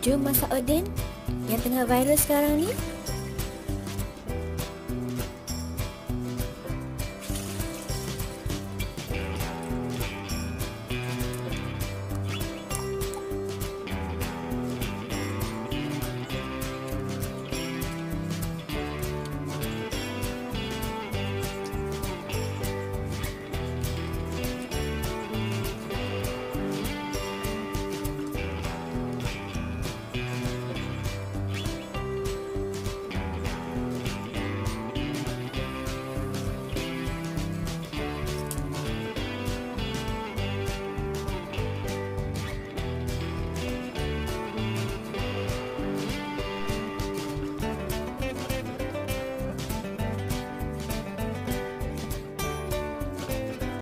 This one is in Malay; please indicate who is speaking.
Speaker 1: Jom masak oden yang tengah viral sekarang ni